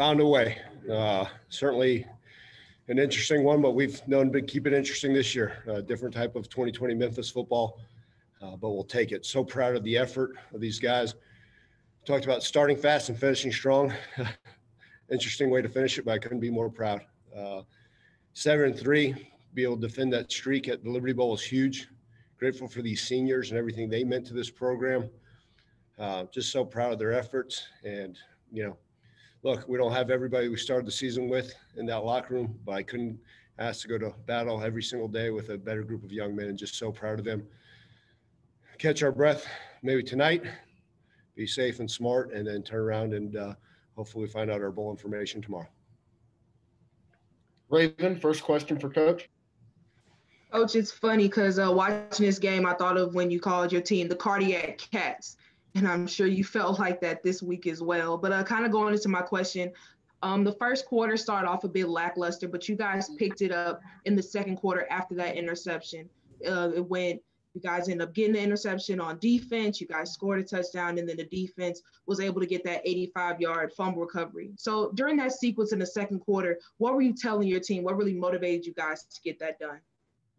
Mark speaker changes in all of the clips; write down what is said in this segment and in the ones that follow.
Speaker 1: found a way. Uh, certainly an interesting one, but we've known to keep it interesting this year. A different type of 2020 Memphis football, uh, but we'll take it. So proud of the effort of these guys. Talked about starting fast and finishing strong. interesting way to finish it, but I couldn't be more proud. Uh, seven and three, be able to defend that streak at the Liberty Bowl is huge. Grateful for these seniors and everything they meant to this program. Uh, just so proud of their efforts. And, you know, look, we don't have everybody we started the season with in that locker room, but I couldn't ask to go to battle every single day with a better group of young men and just so proud of them. Catch our breath maybe tonight, be safe and smart, and then turn around and uh, hopefully find out our bowl information tomorrow.
Speaker 2: Raven, first question for Coach.
Speaker 3: Coach, it's funny because uh, watching this game, I thought of when you called your team the Cardiac Cats, and I'm sure you felt like that this week as well. But uh, kind of going into my question, um, the first quarter started off a bit lackluster, but you guys picked it up in the second quarter after that interception. Uh, it went you guys end up getting the interception on defense. You guys scored a touchdown, and then the defense was able to get that 85 yard fumble recovery. So during that sequence in the second quarter, what were you telling your team? What really motivated you guys to get that done?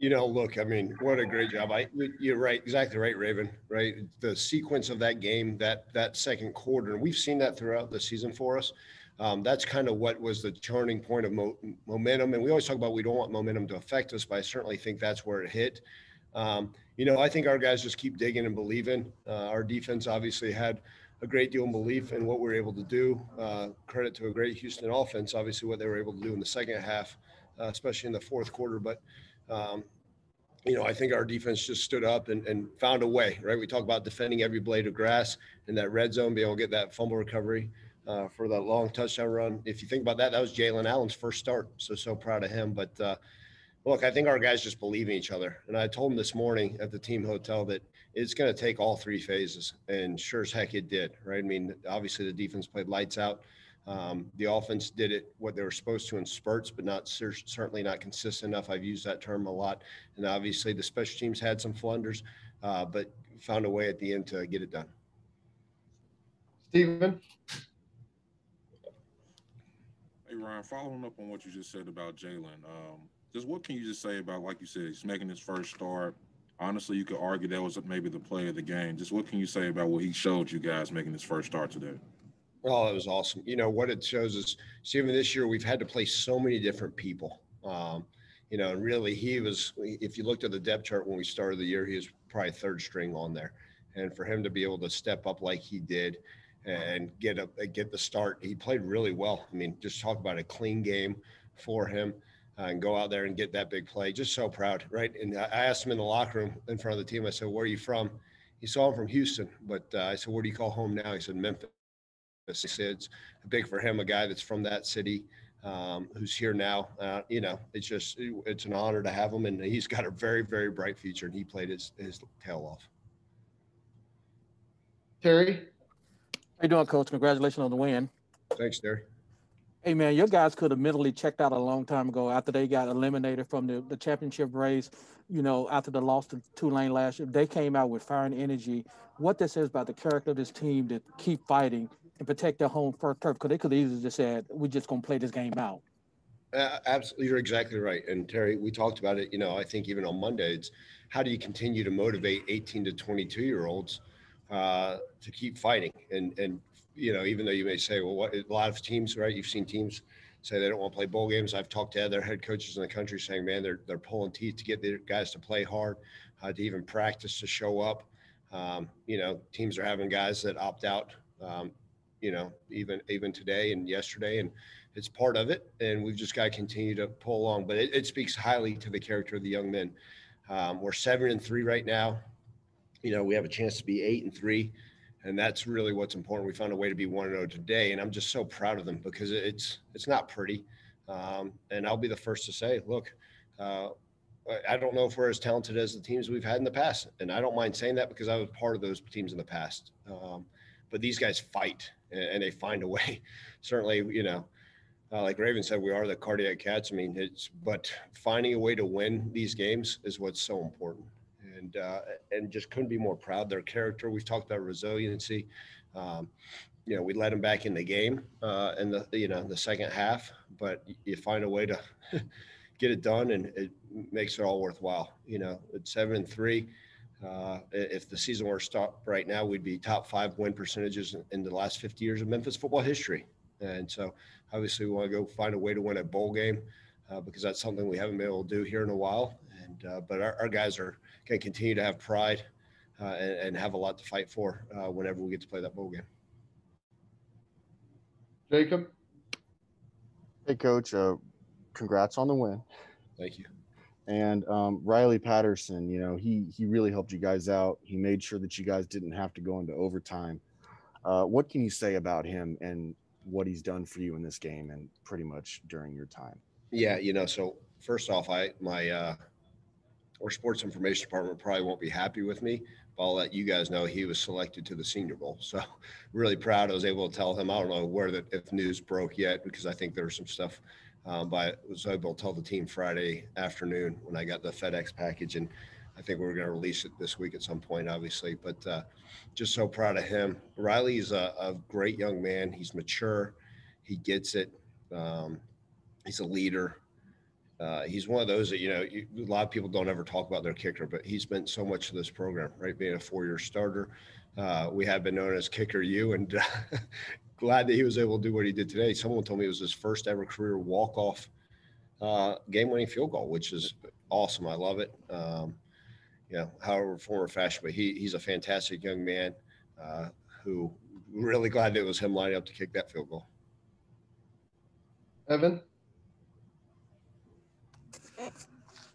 Speaker 1: You know, look, I mean, what a great job. I, you're right, exactly right, Raven. Right, the sequence of that game, that that second quarter, and we've seen that throughout the season for us. Um, that's kind of what was the turning point of mo- momentum. And we always talk about we don't want momentum to affect us, but I certainly think that's where it hit. Um, you know, I think our guys just keep digging and believing. Uh, our defense obviously had a great deal of belief in what we are able to do. Uh, credit to a great Houston offense, obviously what they were able to do in the second half, uh, especially in the fourth quarter. But um, you know, I think our defense just stood up and, and found a way, right? We talk about defending every blade of grass in that red zone, be able to get that fumble recovery uh, for that long touchdown run. If you think about that, that was Jalen Allen's first start. So, so proud of him. But uh, look, I think our guys just believe in each other. And I told them this morning at the team hotel that it's going to take all three phases. And sure as heck it did, right? I mean, obviously the defense played lights out. Um, the offense did it what they were supposed to in spurts, but not certainly not consistent enough. I've used that term a lot. And obviously the special teams had some flunders, uh, but found a way at the end to get it done.
Speaker 2: Stephen.
Speaker 4: Hey Ryan, following up on what you just said about Jalen, um, just what can you just say about, like you said, he's making his first start. Honestly, you could argue that was maybe the play of the game. Just what can you say about what he showed you guys making his first start today?
Speaker 1: Oh, it was awesome. You know what it shows is, Stephen, this year we've had to play so many different people. Um, you know, and really he was. If you looked at the depth chart when we started the year, he was probably third string on there, and for him to be able to step up like he did and get a get the start, he played really well. I mean, just talk about a clean game for him uh, and go out there and get that big play. Just so proud, right? And I asked him in the locker room in front of the team. I said, "Where are you from?" He saw him from Houston, but uh, I said, "Where do you call home now?" He said, "Memphis." He said, "It's big for him, a guy that's from that city." Um, who's here now. Uh, you know, it's just it's an honor to have him, and he's got a very very bright future, and he played his his tail off.
Speaker 2: Terry,
Speaker 5: how you doing, Coach? Congratulations on the win.
Speaker 1: Thanks, Terry.
Speaker 5: Hey man, your guys could have mentally checked out a long time ago after they got eliminated from the, the championship race. You know, after the loss to Tulane last year, they came out with fire and energy. What this says about the character of this team to keep fighting and protect their home turf, because they could easily just said, "We're just gonna play this game out."
Speaker 1: Uh, absolutely, you're exactly right. And Terry, we talked about it. You know, I think even on Monday, it's how do you continue to motivate 18 to 22 year olds uh, to keep fighting and and you know, even though you may say, well, what, a lot of teams, right? You've seen teams say they don't want to play bowl games. I've talked to other head coaches in the country saying, man, they're they're pulling teeth to get their guys to play hard, uh, to even practice to show up. Um, you know, teams are having guys that opt out. Um, you know, even even today and yesterday, and it's part of it. And we've just got to continue to pull along. But it, it speaks highly to the character of the young men. Um, we're seven and three right now. You know, we have a chance to be eight and three and that's really what's important. We found a way to be one and zero oh today, and I'm just so proud of them because it's it's not pretty. Um, and I'll be the first to say, look, uh, I don't know if we're as talented as the teams we've had in the past, and I don't mind saying that because I was part of those teams in the past. Um, but these guys fight and, and, they find a way. Certainly, you know, uh, like Raven said, we are the cardiac cats. I mean, it's but finding a way to win these games is what's so important. and uh, and just couldn't be more proud. Their character. We've talked about resiliency. Um, you know, we let them back in the game uh, in the you know the second half, but you find a way to get it done, and it makes it all worthwhile. You know, at seven and three. Uh, if the season were to stop right now, we'd be top five win percentages in the last 50 years of Memphis football history. And so, obviously, we want to go find a way to win a bowl game uh, because that's something we haven't been able to do here in a while. And uh, but our, our, guys are going to continue to have pride uh, and, and, have a lot to fight for uh, whenever we get to play that bowl game.
Speaker 2: Jacob.
Speaker 6: Hey, Coach. Uh, congrats on the win.
Speaker 1: Thank you.
Speaker 6: And um, Riley Patterson, you know, he he really helped you guys out. He made sure that you guys didn't have to go into overtime. Uh, what can you say about him and what he's done for you in this game and pretty much during your time?
Speaker 1: Yeah, you know, so first off, I my uh, our sports information department probably won't be happy with me, but I'll let you guys know he was selected to the Senior Bowl. So really proud. I was able to tell him. I don't know where that if news broke yet because I think there's some stuff um, but I was able to tell the team Friday afternoon when I got the FedEx package, and I think we are going to release it this week at some point, obviously. But uh, just so proud of him. Riley's a, a great young man. He's mature. He gets it. Um, he's a leader. Uh, he's one of those that you know you, a lot of people don't ever talk about their kicker, but he's been so much to this program, right? Being a four-year starter, uh, we have been known as Kicker U, and glad that he was able to do what he did today. Someone told me it was his first ever career walk off uh, game winning field goal, which is awesome. I love it. Um, you know, however form or fashion, but he he's a fantastic young man uh, who really glad that it was him lining up to kick that field goal.
Speaker 2: Evan.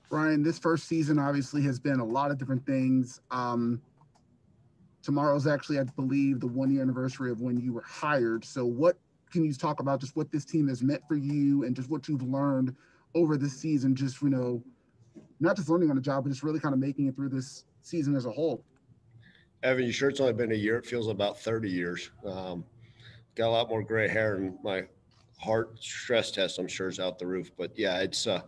Speaker 7: Brian, this first season obviously has been a lot of different things. Um, tomorrow's actually, I believe, the one year anniversary of when you were hired. So, what can you talk about just what this team has meant for you and just what you've learned over this season? Just, you know, not just learning on the job, but just really kind of making it through this season as a whole.
Speaker 1: Evan, you sure it's only been a year? It feels about 30 years. Um, got a lot more gray hair, and my heart stress test, I'm sure, is out the roof. But yeah, it's, uh,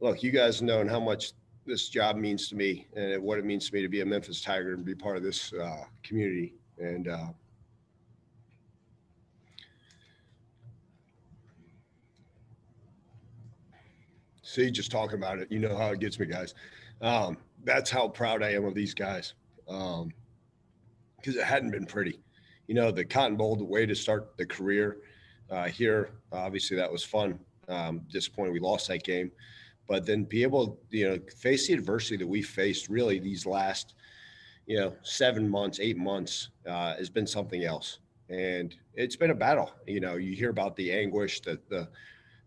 Speaker 1: look, you guys know how much this job means to me and what it means to me to be a Memphis Tiger and be part of this uh, community. And uh, see, just talking about it, you know how it gets me, guys. Um, that's how proud I am of these guys because um, it hadn't been pretty. You know, the Cotton Bowl, the way to start the career uh, here, obviously that was fun. Um, disappointed we lost that game but then be able you know face the adversity that we faced really these last you know seven months eight months uh, has been something else. And it's been a battle. You know you hear about the anguish the the,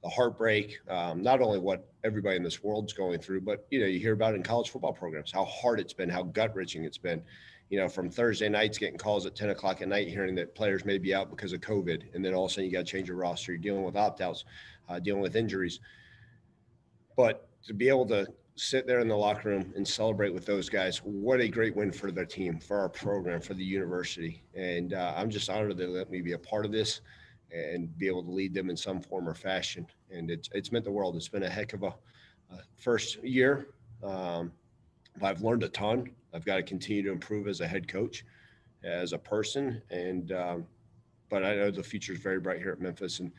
Speaker 1: the heartbreak um, not only what everybody in this world's going through but you know you hear about it in college football programs how hard it's been how gut wrenching it's been. You know from thursday nights getting calls at 10 o'clock at night hearing that players may be out because of covid and then all of a sudden you got to change your roster. You're dealing with opt-outs uh, dealing with injuries but to be able to sit there in the locker room and celebrate with those guys, what a great win for their team, for our program, for the university. And uh, I'm just honored they let me be a part of this and be able to lead them in some form or fashion. And it's, it's meant the world. It's been a heck of a, a first year. Um, I've learned a ton. I've got to continue to improve as a head coach, as a person. And, um, but I know the future is very bright here at Memphis. And,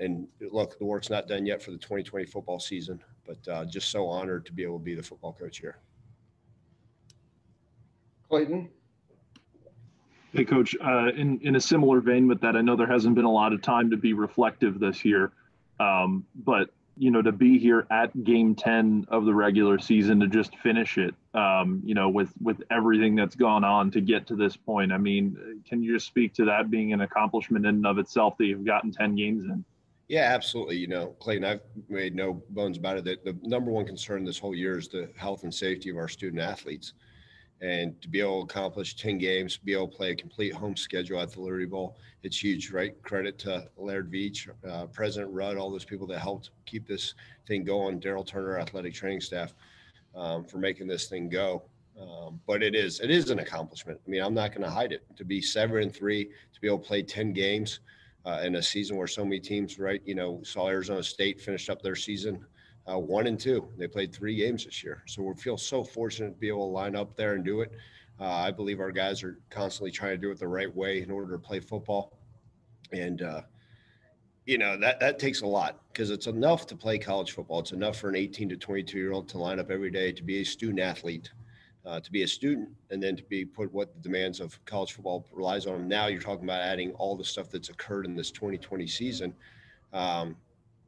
Speaker 1: and look, the work's not done yet for the 2020 football season, but uh, just so honored to be able to be the football coach here.
Speaker 2: Clayton.
Speaker 8: Hey, Coach. Uh, in in a similar vein with that, I know there hasn't been a lot of time to be reflective this year, um, but you know, to be here at Game 10 of the regular season to just finish it, um, you know, with with everything that's gone on to get to this point. I mean, can you just speak to that being an accomplishment in and of itself that you've gotten 10 games in?
Speaker 1: Yeah, absolutely. You know, Clayton, I've made no bones about it that the number one concern this whole year is the health and safety of our student athletes. And to be able to accomplish 10 games, be able to play a complete home schedule at the Liberty Bowl, it's huge, right? Credit to Laird Veatch, uh, President Rudd, all those people that helped keep this thing going, Daryl Turner, athletic training staff, um, for making this thing go. Um, but it is, it is an accomplishment. I mean, I'm not going to hide it. To be seven and three, to be able to play 10 games, uh, in a season where so many teams, right? You know, saw Arizona State finish up their season uh, one and two. They played three games this year, so we feel so fortunate to be able to line up there and do it. Uh, I believe our guys are constantly trying to do it the right way in order to play football, and uh, you know that that takes a lot because it's enough to play college football. It's enough for an 18 to 22 year old to line up every day to be a student athlete, uh, to be a student, and then to be put what the demands of college football relies on. Now you're talking about adding all the stuff that's occurred in this 2020 season. Um,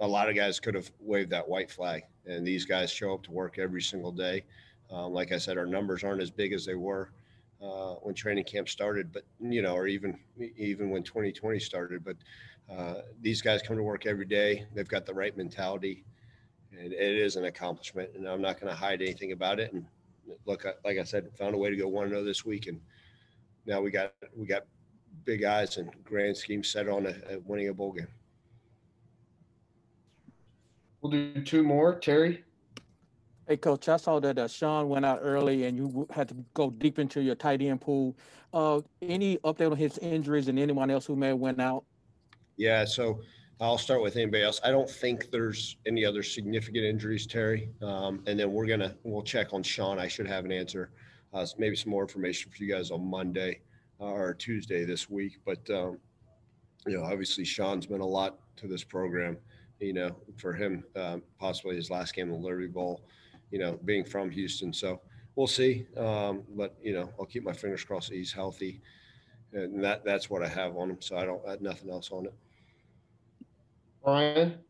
Speaker 1: a lot of guys could have waved that white flag, and these guys show up to work every single day. Um, like I said, our numbers aren't as big as they were uh, when training camp started, but you know, or even even when 2020 started. But uh, these guys come to work every day. They've got the right mentality, and it is an accomplishment. And I'm not going to hide anything about it. And look, like I said, found a way to go one zero this week, and now we got we got big eyes and grand scheme set on a, a winning a bowl game.
Speaker 2: We'll do two more. Terry?
Speaker 5: Hey, coach, I saw that uh, Sean went out early and you had to go deep into your tight end pool. Uh, any update on his injuries and anyone else who may have went out?
Speaker 1: Yeah, so I'll start with anybody else. I don't think there's any other significant injuries, Terry. Um, and then we're gonna we'll check on Sean. I should have an answer, uh, maybe some more information for you guys on Monday uh, or Tuesday this week. But um, you know, obviously Sean's been a lot to this program. You know, for him, um, possibly his last game in the Liberty Bowl. You know, being from Houston, so we'll see. Um, but you know, I'll keep my fingers crossed he's healthy, and that that's what I have on him. So I don't I have nothing else on it.
Speaker 2: Brian?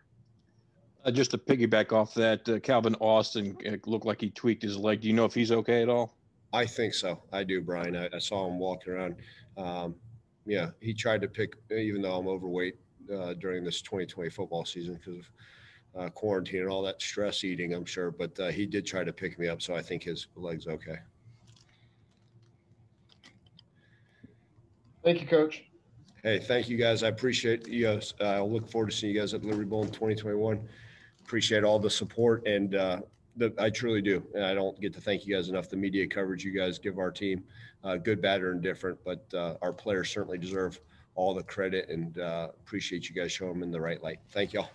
Speaker 9: Uh, just to piggyback off that, uh, Calvin Austin uh, looked like he tweaked his leg. Do you know if he's okay at all?
Speaker 1: I think so. I do, Brian. I, I saw him walking around. Um, yeah, he tried to pick, even though I'm overweight uh, during this 2020 football season because of uh, quarantine and all that stress eating, I'm sure. But uh, he did try to pick me up, so I think his leg's okay.
Speaker 2: Thank you, coach.
Speaker 1: Hey, thank you guys. I appreciate you guys. Uh, I look forward to seeing you guys at Liberty Bowl in 2021. Appreciate all the support and uh, the, I truly do. And I don't get to thank you guys enough. The media coverage you guys give our team, uh, good, bad, or indifferent, but uh, our players certainly deserve all the credit and uh, appreciate you guys showing them in the right light. Thank y'all.